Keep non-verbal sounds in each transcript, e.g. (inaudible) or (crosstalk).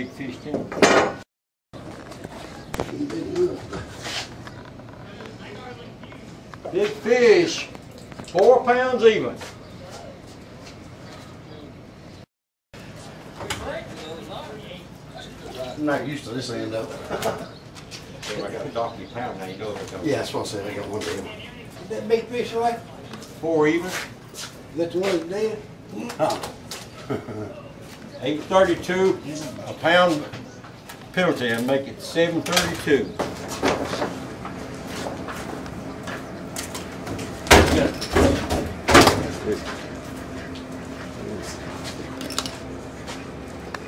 big fish too. Big fish, four pounds even. I'm not used to this end up. I got a donkey pound, now you know if it comes. Yeah, that's what I said, I got one big one. That big fish right? Four even. Is that the one that's dead? (laughs) 832 a pound penalty and make it 732.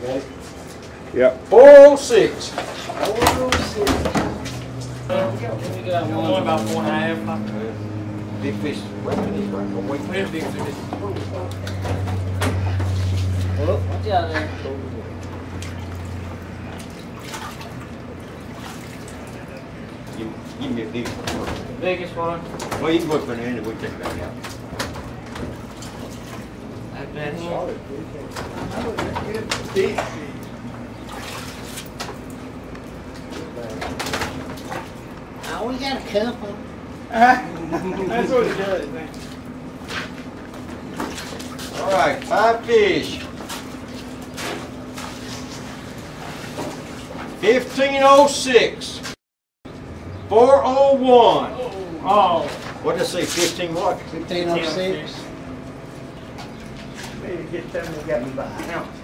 Okay. Yeah. 406. 406. We got one about four and a half. Big fish. Big fish. Watch out there. Give, give me a big one. Biggest one. Well, you can go for an end and we'll take that out. That bad one. Oh, we got a couple. That's what it does. All right, five fish. Fifteen oh six. Four oh one. Oh. What did I say, fifteen what? Fifteen oh six. Maybe get them, they got me by an ounce.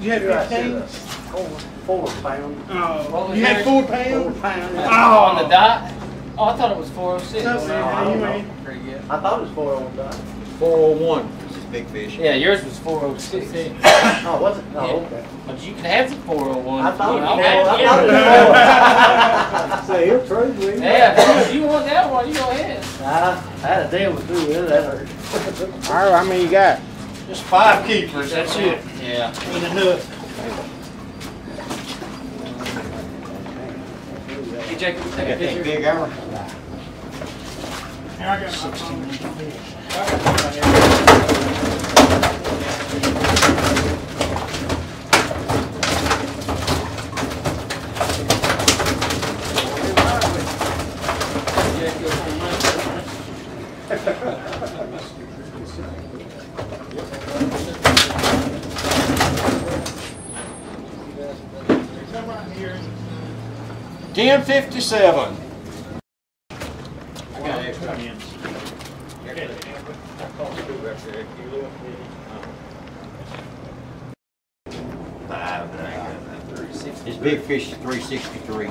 You had Here fifteen? uh, Four, four pound. Oh. You You had had four four pound? Four pound. Oh, on the dot? Oh, I thought it was four oh six. No, man, I don't you know. ain't. I thought it was four on dot. Four oh one. This is big fish. Yeah, yours was four oh six. Oh, oh, was it? Yeah. Oh, okay. But you could have the four oh one. I thought it was I thought it was four. Say, he'll trade with (laughs) me. Yeah, if you want that one, you go ahead. I I had a deal with two, yeah, that hurt. All right, how many you got? Just five keepers, that's it. Yeah. With a hook. Hey, Jacob, I take a got picture. big arrow. Ten fifty-seven. I got extra hands. His big fish three sixty-three.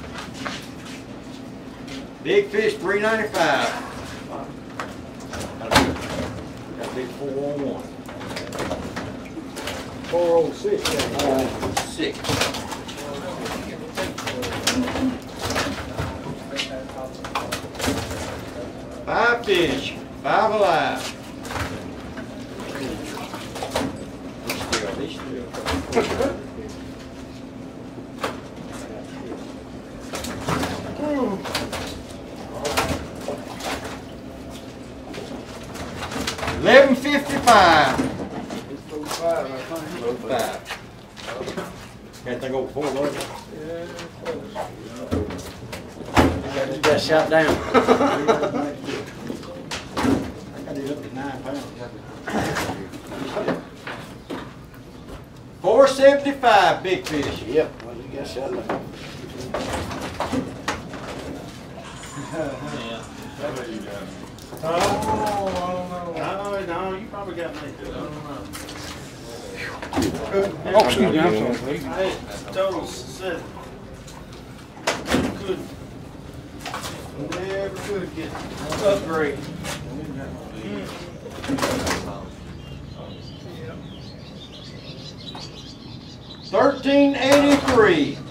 Big fish, three ninety-five. Got a big four on one. Four oh six. Four. Oh five fish, five alive. Still, they still. Eleven fifty-five. Low five. Anything over four, Lord? You got shot down. I got it up to nine pounds. Four seventy-five, big fish. Yep, well, you got shot down. Oh, no, no, you probably got me. Oh, excuse me, I'm sorry. I told seven. Couldn't. Never could get upgrade. Hmm. Thirteen eighty-three. Maybe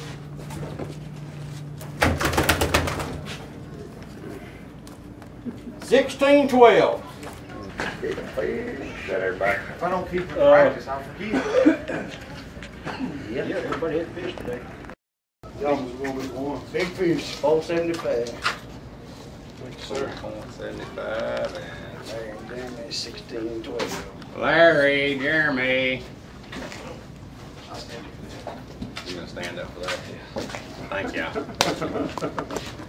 1612. If I don't keep the uh, practice, I'll forget. (coughs) yeah, everybody had fish today. Y'all was a little bit warm. Big fish. 475. Sir. 475 and... Larry Jeremy, 1612. Larry, Jeremy. I'll stand up for that. You're going to stand up for that? Thank you. (laughs)